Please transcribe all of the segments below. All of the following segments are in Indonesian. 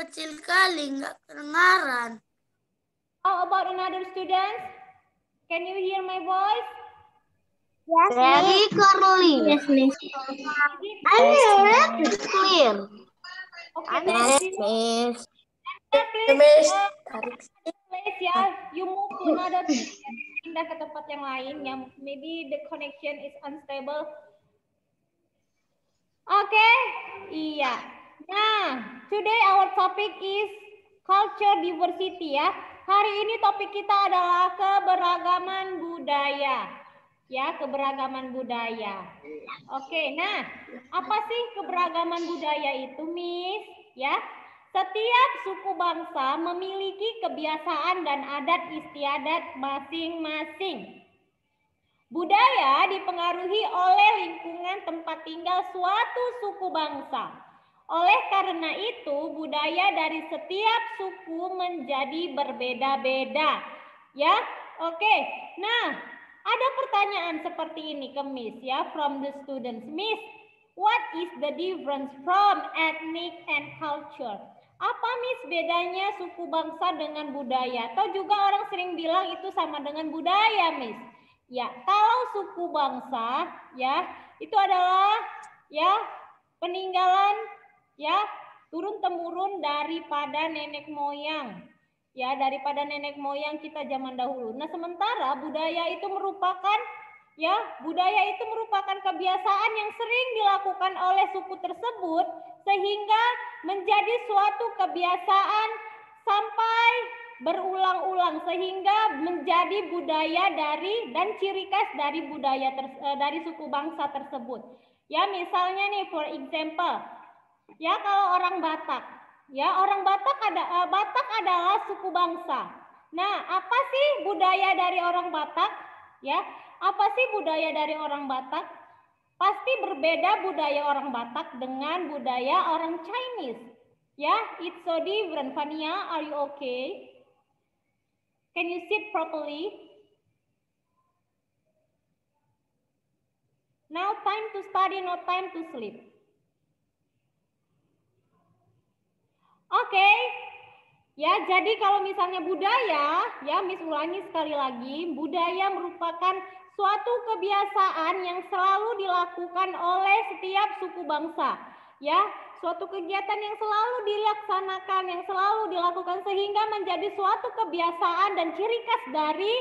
kecil kali, nggak kedengaran. How about another student? Can you hear my voice? Yes, Very clearly. Yes, miss. Yes, clear. Okay, Yes, miss. please, uh, ya, you move to another place. Pindah ke tempat yang lain yang maybe the connection is unstable. Oke, iya. Nah, today our topic is culture diversity ya. Hari ini topik kita adalah keberagaman budaya. Ya, keberagaman budaya. Oke, nah, apa sih keberagaman budaya itu, Miss? Ya, setiap suku bangsa memiliki kebiasaan dan adat istiadat masing-masing. Budaya dipengaruhi oleh lingkungan tempat tinggal suatu suku bangsa. Oleh karena itu, budaya dari setiap suku menjadi berbeda-beda. Ya, oke. Nah, ada pertanyaan seperti ini ke Miss ya from the students. Miss, what is the difference from ethnic and culture? Apa Miss bedanya suku bangsa dengan budaya? Atau juga orang sering bilang itu sama dengan budaya, Miss? Ya, kalau suku bangsa ya itu adalah ya peninggalan ya turun temurun daripada nenek moyang ya daripada nenek moyang kita zaman dahulu. Nah, sementara budaya itu merupakan ya budaya itu merupakan kebiasaan yang sering dilakukan oleh suku tersebut sehingga menjadi suatu kebiasaan sampai berulang-ulang sehingga menjadi budaya dari dan ciri khas dari budaya ter, eh, dari suku bangsa tersebut. Ya, misalnya nih for example, ya kalau orang Batak, ya orang Batak ada eh, Batak adalah suku bangsa. Nah, apa sih budaya dari orang Batak? Ya, apa sih budaya dari orang Batak? Pasti berbeda budaya orang Batak dengan budaya orang Chinese. Ya, it's so different. Fania, are you okay? Can you sit properly? Now time to study, not time to sleep. Oke. Ya, jadi kalau misalnya budaya, ya Miss ulangi sekali lagi, budaya merupakan suatu kebiasaan yang selalu dilakukan oleh setiap suku bangsa. Ya, suatu kegiatan yang selalu dilaksanakan, yang selalu dilakukan sehingga menjadi suatu kebiasaan dan ciri khas dari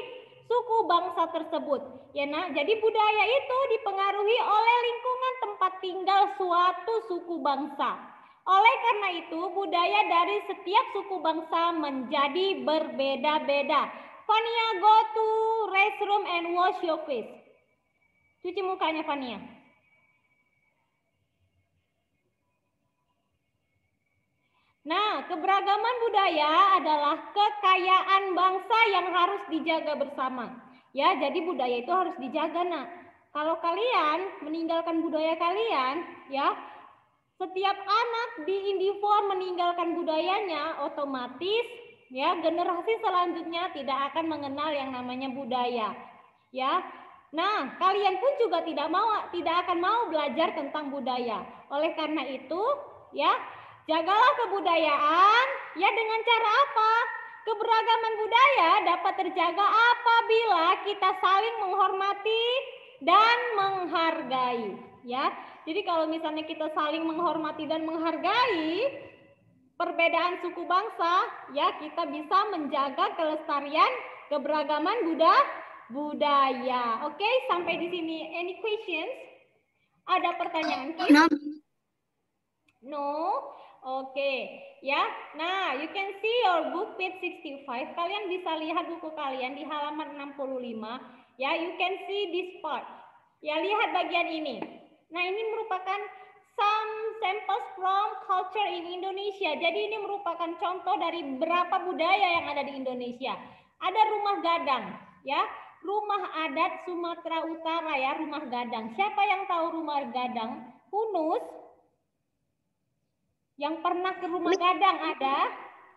suku bangsa tersebut. Ya, nah, jadi budaya itu dipengaruhi oleh lingkungan tempat tinggal suatu suku bangsa. Oleh karena itu, budaya dari setiap suku bangsa menjadi berbeda-beda. Fania, go to restroom and wash your face. Cuci mukanya, Fania. Nah, keberagaman budaya adalah kekayaan bangsa yang harus dijaga bersama. Ya, jadi budaya itu harus dijaga, Nak. Kalau kalian meninggalkan budaya kalian, ya, setiap anak di Indifor meninggalkan budayanya, otomatis ya generasi selanjutnya tidak akan mengenal yang namanya budaya. Ya. Nah, kalian pun juga tidak mau tidak akan mau belajar tentang budaya. Oleh karena itu, ya, jagalah kebudayaan ya dengan cara apa? Keberagaman budaya dapat terjaga apabila kita saling menghormati dan menghargai, ya. Jadi kalau misalnya kita saling menghormati dan menghargai perbedaan suku bangsa, ya kita bisa menjaga kelestarian keberagaman budaya budaya. Oke, sampai di sini. Any questions? Ada pertanyaan? No. No? Oke, ya. Nah, you can see your book page 65. Kalian bisa lihat buku kalian di halaman 65. Ya, you can see this part. Ya, lihat bagian ini. Nah, ini merupakan some samples from culture in Indonesia. Jadi ini merupakan contoh dari beberapa budaya yang ada di Indonesia. Ada rumah gadang, ya. Rumah adat Sumatera Utara ya, rumah gadang. Siapa yang tahu rumah gadang? Hunus? Yang pernah ke rumah gadang ada?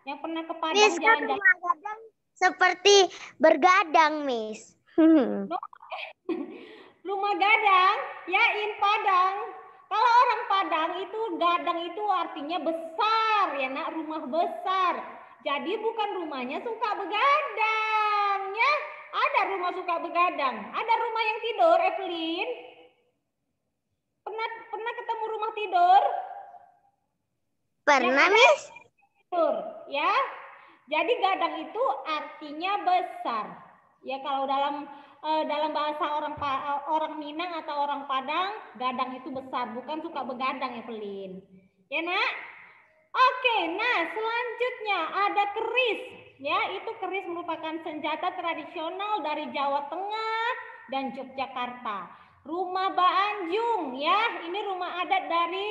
Yang pernah ke Padang Miss, jalan-jalan? rumah gadang seperti bergadang, Miss. Rumah gadang, ya in Padang. Kalau orang Padang itu gadang itu artinya besar, ya nak, rumah besar. Jadi bukan rumahnya suka begadang ya. Ada rumah suka begadang. Ada rumah yang tidur, Evelyn. Pernah pernah ketemu rumah tidur? Pernah, ada- Miss? Tidur, ya. Jadi gadang itu artinya besar. Ya kalau dalam eh, dalam bahasa orang orang Minang atau orang Padang, gadang itu besar, bukan suka begadang, Evelyn. Ya, Nak? Oke, nah selanjutnya ada keris. Ya, itu keris merupakan senjata tradisional dari Jawa Tengah dan Yogyakarta. Rumah Baanjung, ya, ini rumah adat dari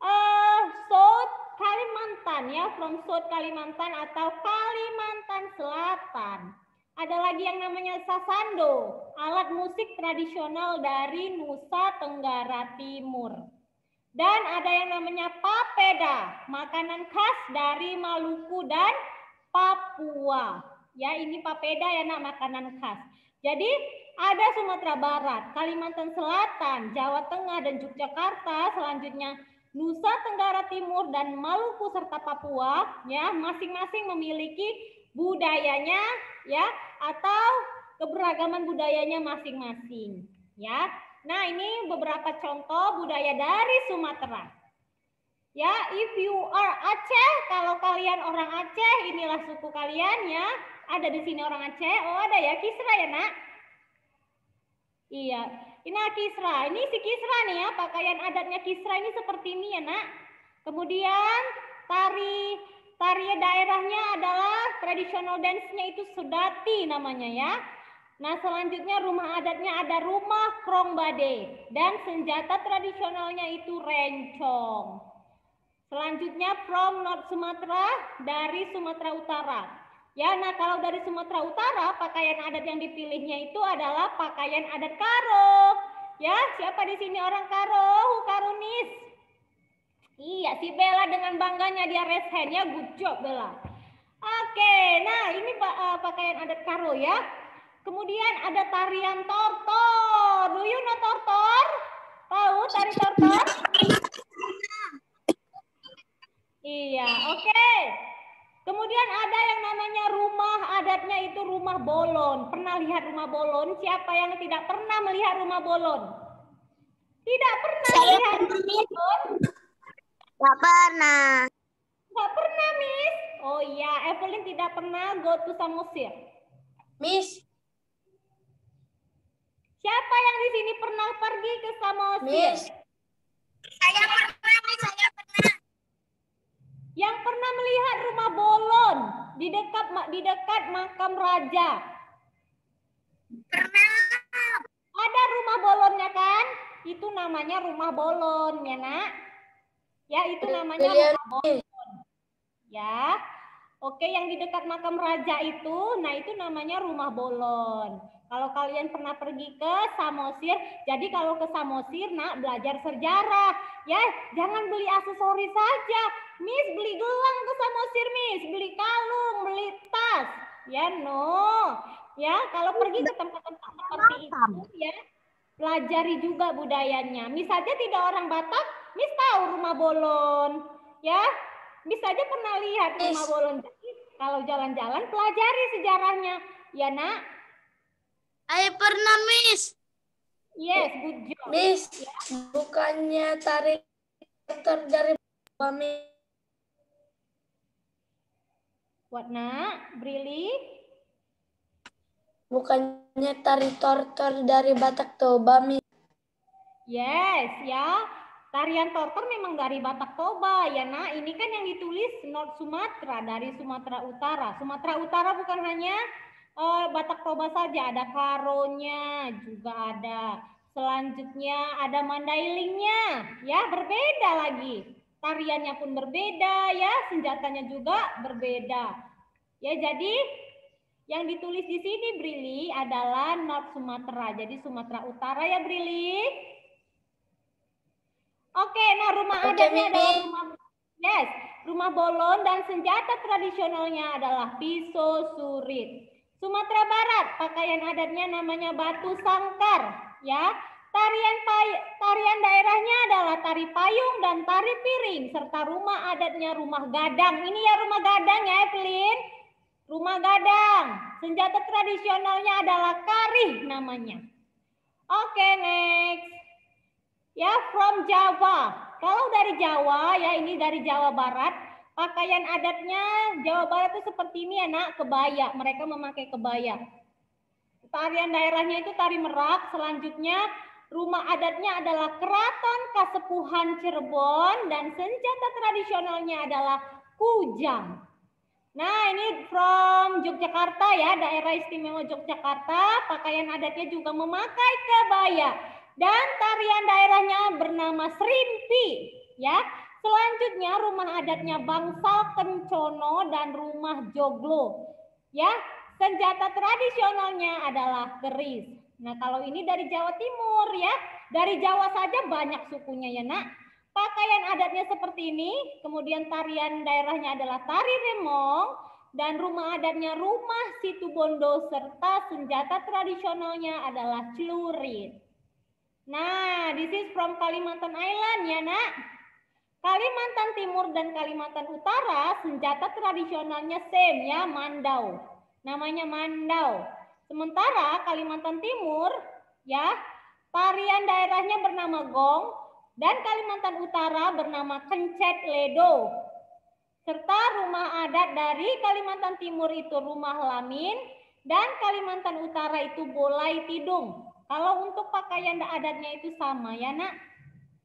eh South Kalimantan, ya, from South Kalimantan atau Kalimantan Selatan. Ada lagi yang namanya sasando, alat musik tradisional dari Nusa Tenggara Timur. Dan ada yang namanya papeda, makanan khas dari Maluku dan Papua. Ya, ini papeda ya nak makanan khas. Jadi ada Sumatera Barat, Kalimantan Selatan, Jawa Tengah dan Yogyakarta, selanjutnya Nusa Tenggara Timur dan Maluku serta Papua ya masing-masing memiliki budayanya ya atau keberagaman budayanya masing-masing ya. Nah, ini beberapa contoh budaya dari Sumatera. Ya, if you are Aceh, kalau kalian orang Aceh, inilah suku kalian ya. Ada di sini orang Aceh. Oh, ada ya Kisra ya, Nak? Iya, ini Kisra. Ini si Kisra nih ya, pakaian adatnya Kisra ini seperti ini ya, Nak. Kemudian tari tari daerahnya adalah traditional dance-nya itu Sudati namanya ya. Nah, selanjutnya rumah adatnya ada rumah krong bade dan senjata tradisionalnya itu rencong. Selanjutnya from North Sumatera dari Sumatera Utara. Ya, nah kalau dari Sumatera Utara pakaian adat yang dipilihnya itu adalah pakaian adat Karo. Ya, siapa di sini orang Karo? Karunis. Iya, si Bella dengan bangganya dia raise hand ya, good job Bella. Oke, nah ini eh, pakaian adat Karo ya. Kemudian ada tarian tortor. Do you know tortor? Tahu tari tortor? Iya, oke. Kemudian ada yang namanya rumah adatnya itu rumah bolon. Pernah lihat rumah bolon? Siapa yang tidak pernah melihat rumah bolon? Tidak pernah melihat rumah bolon? Gak pernah. Nggak pernah, Miss. Oh iya, Evelyn tidak pernah go to Samosir. Miss, Siapa yang di sini pernah pergi ke Samosir? Miss. Saya pernah, Miss. Saya pernah. Yang pernah melihat rumah bolon di dekat di dekat makam raja. Pernah. Ada rumah bolonnya kan? Itu namanya rumah bolon ya, Nak. Ya, itu namanya bolon. Ya. Oke, yang di dekat makam raja itu, nah itu namanya rumah bolon. Kalau kalian pernah pergi ke Samosir, jadi kalau ke Samosir, nak belajar sejarah. Ya, jangan beli aksesoris saja. Miss beli gelang ke Samosir, Miss. Beli kalung, beli tas. Ya, no. Ya, kalau pergi ke tempat-tempat seperti itu, ya, pelajari juga budayanya. Miss saja tidak orang Batak, Miss tahu rumah bolon. Ya, Miss saja pernah lihat rumah Miss. bolon. Jadi, kalau jalan-jalan pelajari sejarahnya. Ya, Nak? Saya pernah, Miss. Yes, good job. Miss, bukannya tarik tortor dari Bami. What, Nak? Brili? Bukannya tari tortor dari Batak tuh, Bami. Yes, ya. Tarian tortor memang dari Batak Toba ya nak. Ini kan yang ditulis North Sumatera dari Sumatera Utara. Sumatera Utara bukan hanya eh, Batak Toba saja, ada Karonya juga ada. Selanjutnya ada Mandailingnya, ya berbeda lagi. Tariannya pun berbeda ya, senjatanya juga berbeda. Ya jadi yang ditulis di sini Brili adalah North Sumatera. Jadi Sumatera Utara ya Brili. Oke, nah rumah Oke, adatnya Mimi. adalah rumah yes, rumah bolon dan senjata tradisionalnya adalah pisau surit. Sumatera Barat, pakaian adatnya namanya batu sangkar, ya. Tarian pay- tarian daerahnya adalah tari payung dan tari piring serta rumah adatnya rumah gadang. Ini ya rumah gadang ya, Evelyn. Rumah gadang. Senjata tradisionalnya adalah karih namanya. Oke, next. Ya, from Jawa. Kalau dari Jawa, ya ini dari Jawa Barat, pakaian adatnya Jawa Barat itu seperti ini ya, nak, kebaya. Mereka memakai kebaya. Tarian daerahnya itu tari merak. Selanjutnya rumah adatnya adalah Keraton Kasepuhan Cirebon dan senjata tradisionalnya adalah kujang. Nah, ini from Yogyakarta ya, daerah istimewa Yogyakarta. Pakaian adatnya juga memakai kebaya. Dan tarian daerahnya bernama Serimpi. Ya, selanjutnya rumah adatnya Bangsal Kencono dan rumah Joglo. Ya, senjata tradisionalnya adalah keris. Nah, kalau ini dari Jawa Timur ya. Dari Jawa saja banyak sukunya ya, Nak. Pakaian adatnya seperti ini, kemudian tarian daerahnya adalah tari remong, dan rumah adatnya rumah Situbondo serta senjata tradisionalnya adalah celurit. Nah, this is from Kalimantan Island ya nak. Kalimantan Timur dan Kalimantan Utara senjata tradisionalnya same ya, mandau. Namanya mandau. Sementara Kalimantan Timur ya, tarian daerahnya bernama gong, dan Kalimantan Utara bernama Kencet Ledo. Serta rumah adat dari Kalimantan Timur itu rumah Lamin dan Kalimantan Utara itu Bolai Tidung. Kalau untuk pakaian adatnya itu sama ya nak,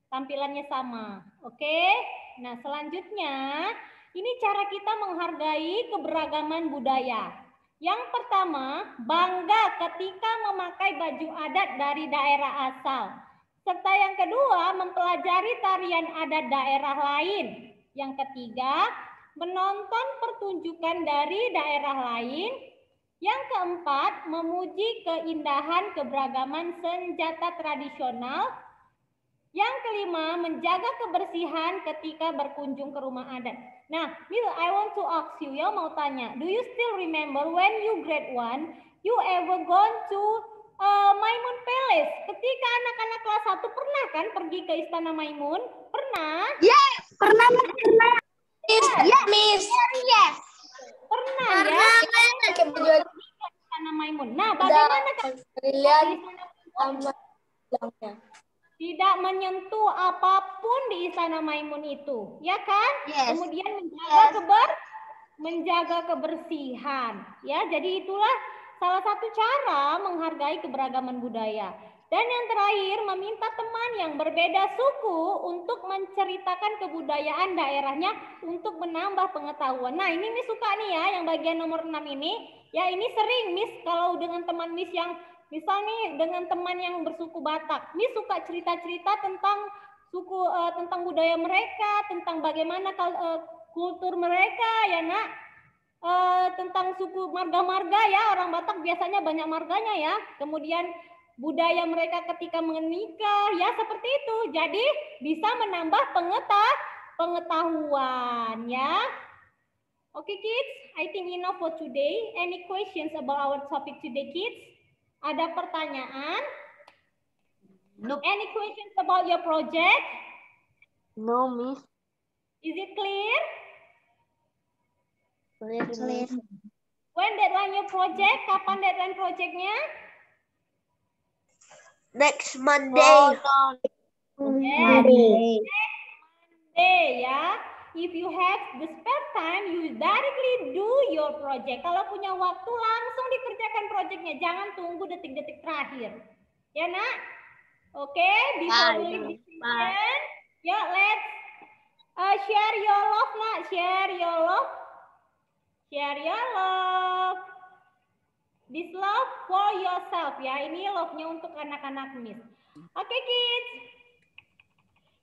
tampilannya sama. Oke, nah selanjutnya ini cara kita menghargai keberagaman budaya. Yang pertama, bangga ketika memakai baju adat dari daerah asal. Serta yang kedua, mempelajari tarian adat daerah lain. Yang ketiga, menonton pertunjukan dari daerah lain. Yang keempat, memuji keindahan keberagaman senjata tradisional. Yang kelima, menjaga kebersihan ketika berkunjung ke rumah adat. Nah, Mil, I want to ask you, ya mau tanya, do you still remember when you grade one, you ever gone to uh, Maimun Palace. Ketika anak-anak kelas 1 pernah kan pergi ke Istana Maimun? Pernah? Yes, pernah, pernah. Yes, Yes. Miss. Yes. Pernah Pernah, ya? pakai baju Ke Istana Maimun. Nah, bagaimana kalau sama bilangnya. tidak menyentuh apa pun di Istana Maimun itu, ya kan? Yes. Kemudian menjaga keber menjaga kebersihan, ya. Jadi itulah salah satu cara menghargai keberagaman budaya. Dan yang terakhir, meminta teman yang berbeda suku untuk menceritakan kebudayaan daerahnya untuk menambah pengetahuan. Nah, ini Miss suka nih ya, yang bagian nomor 6 ini. Ya, ini sering Miss kalau dengan teman Miss yang misal nih dengan teman yang bersuku Batak. Miss suka cerita-cerita tentang suku eh, tentang budaya mereka, tentang bagaimana eh, kultur mereka ya, Nak. Eh, tentang suku marga-marga ya, orang Batak biasanya banyak marganya ya. Kemudian budaya mereka ketika menikah ya seperti itu. Jadi bisa menambah pengeta pengetahuan ya. Oke kids, I think enough for today. Any questions about our topic today kids? Ada pertanyaan? Nope. Any questions about your project? No, Miss. Is it clear? Clear, Clear. When deadline your project? Kapan deadline projectnya? Next Monday. Yes. Monday. Monday ya. If you have the spare time, you directly do your project. Kalau punya waktu langsung dikerjakan projectnya. Jangan tunggu detik-detik terakhir. Ya nak? Oke, before Bye, we session, ya let's uh, share your love nak. Share your love. Share your love. This love for yourself ya. Ini love-nya untuk anak-anak Miss. Oke kids.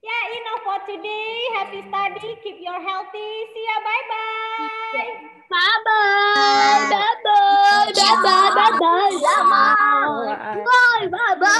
Ya, enough for today. Happy study. Keep your healthy. See ya. Bye-bye. Bye-bye. Bye-bye. Bye-bye. Bye-bye. Bye-bye. Bye-bye.